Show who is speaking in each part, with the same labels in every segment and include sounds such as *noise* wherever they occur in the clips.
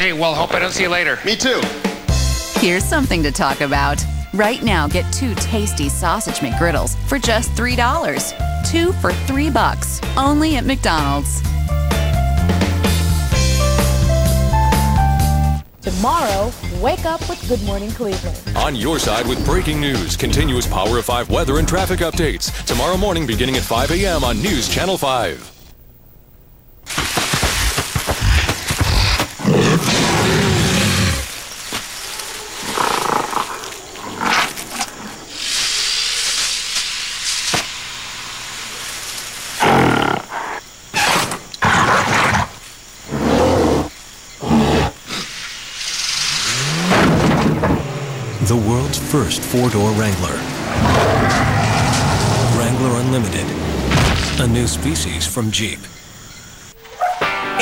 Speaker 1: Hey, well, hope I don't see you later.
Speaker 2: Me too.
Speaker 3: Here's something to talk about. Right now, get two tasty sausage McGriddles for just $3. Two for three bucks. Only at McDonald's.
Speaker 4: Tomorrow, wake up with Good Morning Cleveland.
Speaker 5: On your side with breaking news, continuous Power of 5 weather and traffic updates. Tomorrow morning beginning at 5 a.m. on News Channel 5.
Speaker 6: The world's first four-door Wrangler. Wrangler Unlimited. A new species from Jeep.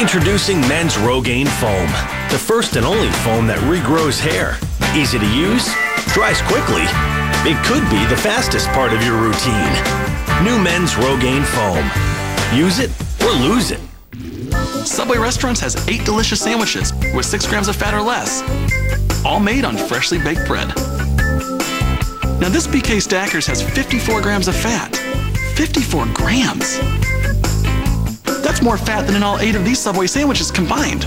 Speaker 7: Introducing men's Rogaine Foam, the first and only foam that regrows hair. Easy to use, dries quickly. It could be the fastest part of your routine. New men's Rogaine Foam. Use it or lose it.
Speaker 8: Subway Restaurants has eight delicious sandwiches with six grams of fat or less, all made on freshly baked bread. Now, this BK Stackers has 54 grams of fat. 54 grams! That's more fat than in all eight of these Subway sandwiches combined.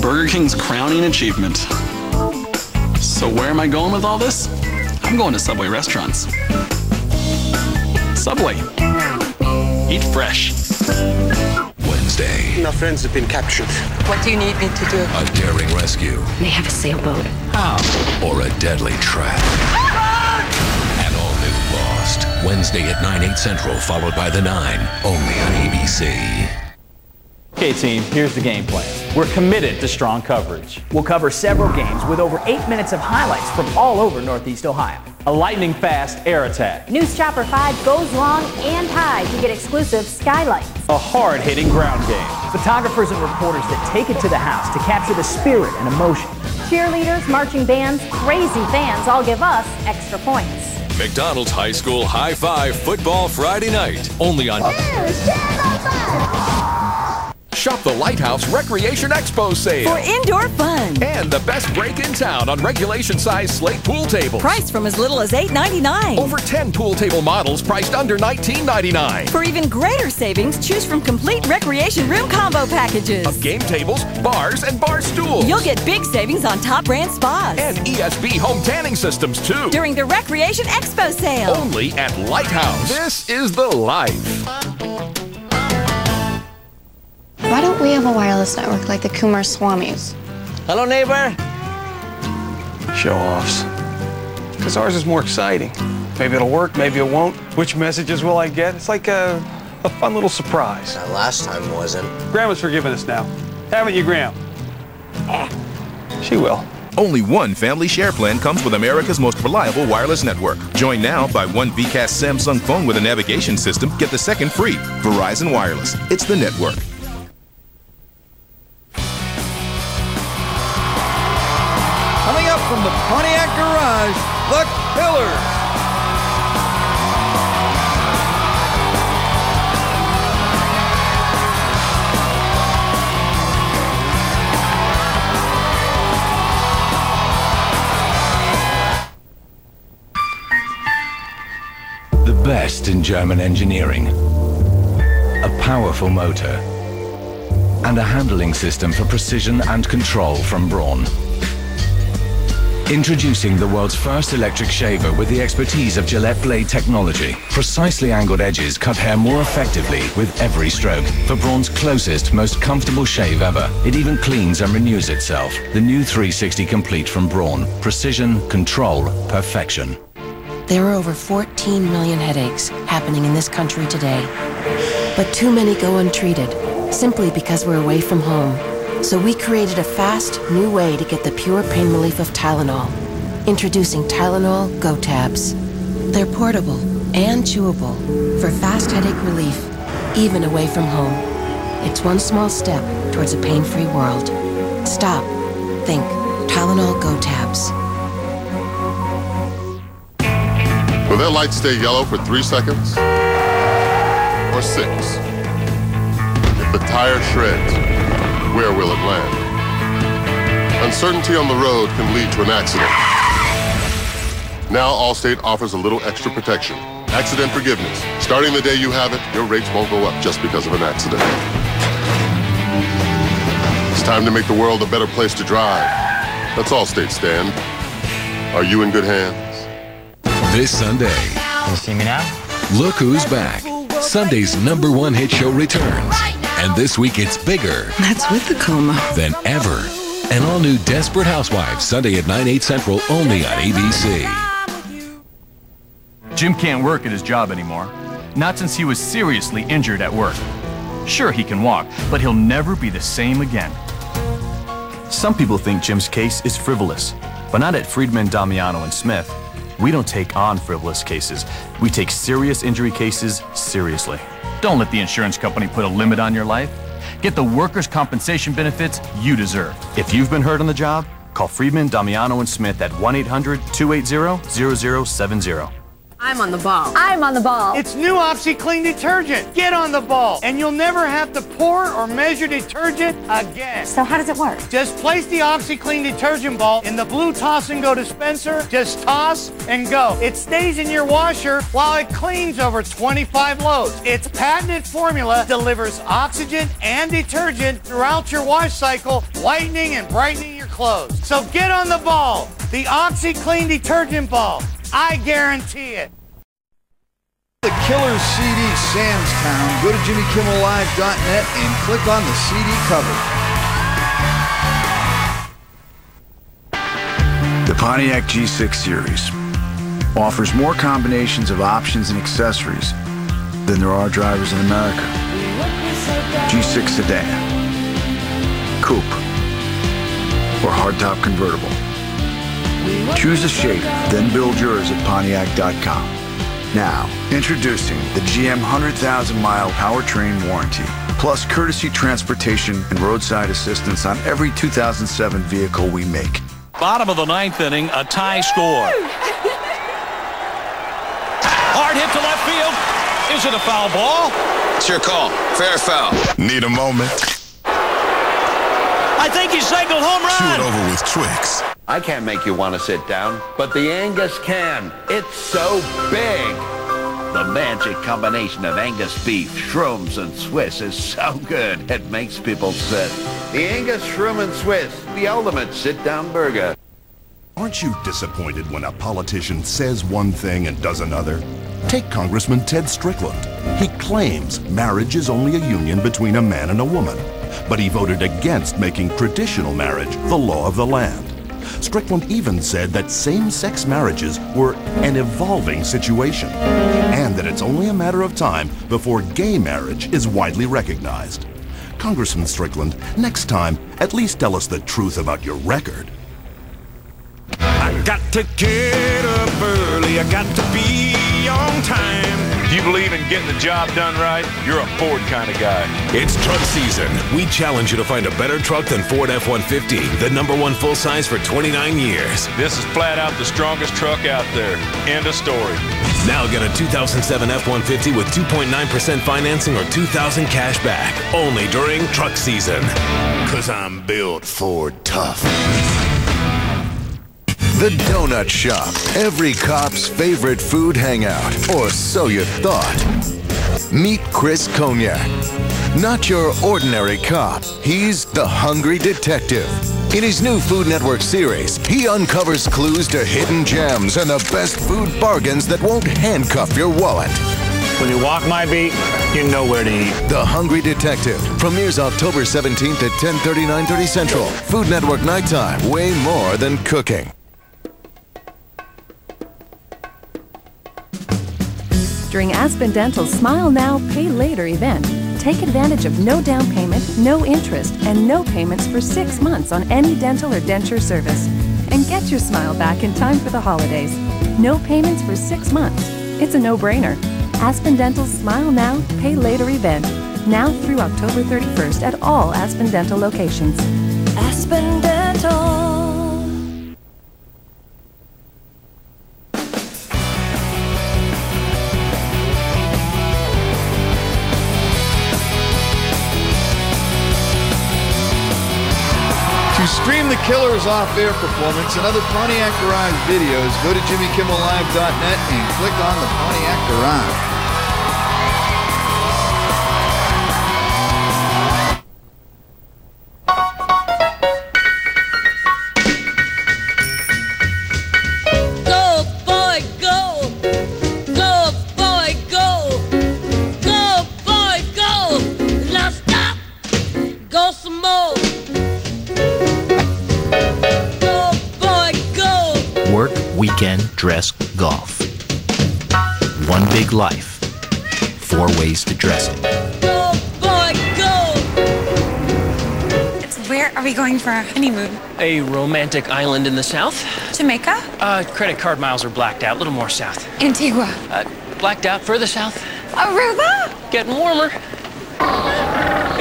Speaker 8: Burger King's crowning achievement. So, where am I going with all this? I'm going to Subway Restaurants. Subway. Eat fresh.
Speaker 9: Wednesday,
Speaker 10: My friends have been captured.
Speaker 11: What do you need me to do?
Speaker 9: a daring rescue
Speaker 11: They have a sailboat.
Speaker 9: or a deadly trap. An all new Lost. Wednesday at 9, 8 central, followed by the 9, only on ABC.
Speaker 12: Okay, team, here's the game plan. We're committed to strong coverage. We'll cover several games with over eight minutes of highlights from all over Northeast Ohio. A lightning fast air attack.
Speaker 4: News Chopper 5 goes long and high to get exclusive skylights.
Speaker 12: A hard hitting ground game. Photographers and reporters that take it to the house to capture the spirit and emotion.
Speaker 4: Cheerleaders, marching bands, crazy fans all give us extra points.
Speaker 5: McDonald's High School High Five Football Friday night. Only on. Shop the Litehouse Recreation Expo sale.
Speaker 13: For indoor fun.
Speaker 5: And the best break in town on regulation size slate pool tables.
Speaker 13: Price from as little as $8.99.
Speaker 5: Over 10 pool table models priced under $19.99.
Speaker 13: For even greater savings, choose from complete recreation room combo packages.
Speaker 5: Of game tables, bars, and bar stools.
Speaker 13: You'll get big savings on top brand spas.
Speaker 5: And ESB home tanning systems too.
Speaker 13: During the Recreation Expo sale.
Speaker 5: Only at Litehouse. This is the life.
Speaker 14: Why don't we have a wireless network like the Kumar Swamis?
Speaker 10: Hello, neighbor. Show offs. Because ours is more exciting. Maybe it'll work, maybe it won't. Which messages will I get? It's like a, a fun little surprise.
Speaker 15: That last time wasn't.
Speaker 10: Grandma's forgiven us now. Haven't you, Graham? Eh. She will.
Speaker 16: Only one family share plan comes with America's most reliable wireless network. Join now, buy one V CAST Samsung phone with a navigation system, get the second free. Verizon Wireless. It's the network.
Speaker 17: German engineering. A powerful motor. And a handling system for precision and control from Braun. Introducing the world's first electric shaver with the expertise of Gillette Blade technology. Precisely angled edges cut hair more effectively with every stroke. For Braun's closest, most comfortable shave ever. It even cleans and renews itself. The new 360 Complete from Braun. Precision, control, perfection.
Speaker 18: There are over 14 million headaches happening in this country today. But too many go untreated, simply because we're away from home. So we created a fast, new way to get the pure pain relief of Tylenol. Introducing Tylenol Go Tabs. They're portable and chewable for fast headache relief, even away from home. It's one small step towards a pain-free world. Stop. Think. Tylenol Go Tabs.
Speaker 2: Will that light stay yellow for three seconds? Or six? If The tire shreds. Where will it land? Uncertainty on the road can lead to an accident. Now Allstate offers a little extra protection. Accident forgiveness. Starting the day you have it, your rates won't go up just because of an accident. It's time to make the world a better place to drive. That's Allstate, Stan. Are you in good hands?
Speaker 9: This Sunday.
Speaker 15: Can you see me now?
Speaker 9: Look who's back. Sunday's number one hit show returns. And this week it's bigger.
Speaker 18: That's with the coma.
Speaker 9: Than ever. An all new Desperate Housewives, Sunday at 9, 8 central, only on ABC.
Speaker 12: Jim can't work at his job anymore. Not since he was seriously injured at work. Sure, he can walk, but he'll never be the same again. Some people think Jim's case is frivolous, but not at Friedman, Domiano, and Smith. We don't take on frivolous cases. We take serious injury cases seriously. Don't let the insurance company put a limit on your life. Get the workers' compensation benefits you deserve. If you've been hurt on the job, call Friedman, Domiano, and Smith at 1 800 280 0070.
Speaker 13: I'm on the ball.
Speaker 4: I'm on the ball.
Speaker 19: It's new OxiClean detergent. Get on the ball, and you'll never have to pour or measure detergent again.
Speaker 4: So how does it work?
Speaker 19: Just place the OxiClean detergent ball in the blue toss and go dispenser. Just toss and go. It stays in your washer while it cleans over 25 loads. Its patented formula delivers oxygen and detergent throughout your wash cycle, whitening and brightening your clothes. So get on the ball. The OxiClean detergent ball. I guarantee it.
Speaker 20: The killer CD Sam's Town. Go to JimmyKimmelLive.net and click on the CD cover.
Speaker 21: The Pontiac G6 Series offers more combinations of options and accessories than there are drivers in America. G6 sedan, coupe, or hardtop convertible. Choose a shape, then build yours at Pontiac.com. Now, introducing the GM 100,000 mile powertrain warranty, plus courtesy transportation and roadside assistance on every 2007 vehicle we make.
Speaker 22: Bottom of the ninth inning, a tie score. Hard hit to left field. Is it a foul ball?
Speaker 23: It's your call. Fair foul.
Speaker 2: Need a moment?
Speaker 22: I think he signaled home run.
Speaker 2: Chew it over with Twix.
Speaker 24: I can't make you want to sit down, but the Angus can. It's so big. The magic combination of Angus beef, shrooms, and Swiss is so good it makes people sit. The Angus Shroom and Swiss, the ultimate sit-down burger.
Speaker 25: Aren't you disappointed when a politician says one thing and does another? Take Congressman Ted Strickland. He claims marriage is only a union between a man and a woman, but he voted against making traditional marriage the law of the land. Strickland even said that same-sex marriages were an evolving situation, and that it's only a matter of time before gay marriage is widely recognized. Congressman Strickland, next time, at least tell us the truth about your record.
Speaker 26: I got to get up early, I got to be on time.
Speaker 27: Do you believe in getting the job done right? You're a Ford kind of guy.
Speaker 5: It's truck season. We challenge you to find a better truck than Ford F-150, the number one full size for 29 years.
Speaker 27: This is flat out the strongest truck out there. End of story.
Speaker 5: Now get a 2007 F-150 with 2.9% financing or 2000 cash back. Only during truck season.
Speaker 25: Cause I'm built Ford tough.
Speaker 28: The Donut Shop, every cop's favorite food hangout, or so you thought. Meet Chris Cognac. Not your ordinary cop, he's the hungry detective. In his new Food Network series, he uncovers clues to hidden gems and the best food bargains that won't handcuff your wallet.
Speaker 29: When you walk my beat, you know where to eat.
Speaker 28: The Hungry Detective premieres October 17th at 10:30, 9:30 Central. Food Network Nighttime, way more than cooking.
Speaker 30: During Aspen Dental's Smile Now, Pay Later event, take advantage of no down payment, no interest, and no payments for six months on any dental or denture service. And get your smile back in time for the holidays. No payments for six months. It's a no brainer. Aspen Dental's Smile Now, Pay Later event, now through October 31st at all Aspen Dental locations.
Speaker 13: Aspen Dental.
Speaker 19: Stream the Killers off-air performance and other Pontiac Garage videos, go to jimmykimmellive.net and click on the Pontiac Garage.
Speaker 31: Golf. One big life. Four ways to dress it.
Speaker 32: Go, boy, go!
Speaker 33: Where are we going for our honeymoon?
Speaker 34: A romantic island in the south.
Speaker 33: Jamaica?
Speaker 34: Uh, credit card miles are blacked out. A little more south.
Speaker 33: Antigua?
Speaker 34: Uh, blacked out further south.
Speaker 33: Aruba?
Speaker 34: Getting warmer.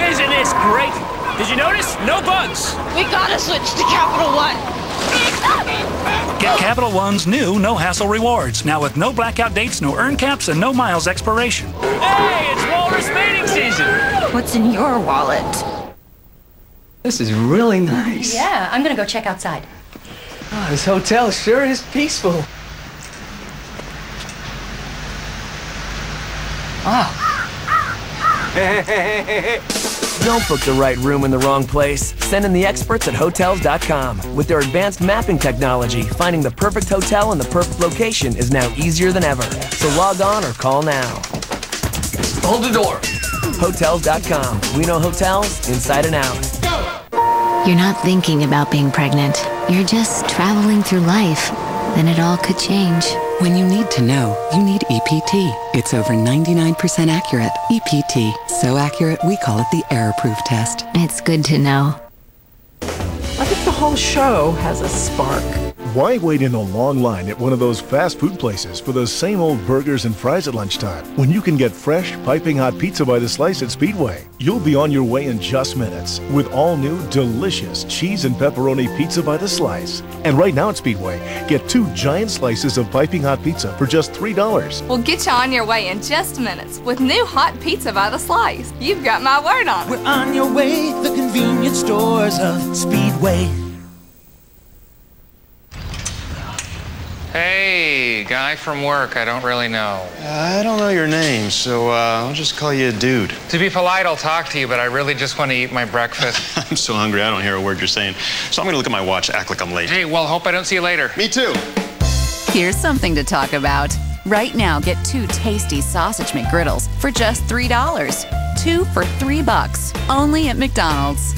Speaker 35: Isn't this great? Did you notice? No bugs.
Speaker 32: We gotta switch to Capital One.
Speaker 36: Get Capital One's new no hassle rewards. Now with no blackout dates, no earn caps, and no miles expiration.
Speaker 35: Hey, it's walrus mating season.
Speaker 33: What's in your wallet?
Speaker 37: This is really nice.
Speaker 38: Yeah, I'm gonna go check outside.
Speaker 37: Oh, this hotel sure is peaceful. Wow. Hey, hey, hey, hey, hey.
Speaker 39: Don't book the right room in the wrong place. Send in the experts at Hotels.com. With their advanced mapping technology, finding the perfect hotel in the perfect location is now easier than ever. So log on or call now.
Speaker 37: Hold the door.
Speaker 39: Hotels.com. We know hotels inside and out.
Speaker 40: You're not thinking about being pregnant. You're just traveling through life. Then it all could change.
Speaker 15: When you need to know, you need EPT. It's over 99% accurate. EPT. So accurate, we call it the error-proof test.
Speaker 40: It's good to know.
Speaker 41: I think the whole show has a spark.
Speaker 42: Why wait in a long line at one of those fast food places for those same old burgers and fries at lunchtime when you can get fresh, piping hot pizza by the slice at Speedway? You'll be on your way in just minutes with all new, delicious cheese and pepperoni pizza by the slice. And right now at Speedway, get two giant slices of piping hot pizza for just $3.
Speaker 20: We'll get you on your way in just minutes with new hot pizza by the slice. You've got my word on it.
Speaker 7: We're on your way, the convenience stores of Speedway.
Speaker 43: Hey, guy from work. I don't really know.
Speaker 44: I don't know your name, so uh, I'll just call you a dude.
Speaker 43: To be polite, I'll talk to you, but I really just want to eat my breakfast. *laughs*
Speaker 44: I'm so hungry, I don't hear a word you're saying. So I'm gonna look at my watch, act like I'm late.
Speaker 43: hey, well, hope I don't see you later.
Speaker 44: Me too.
Speaker 3: Here's something to talk about. Right now, get two tasty sausage McGriddles for just $3. Two for three bucks. Only at McDonald's.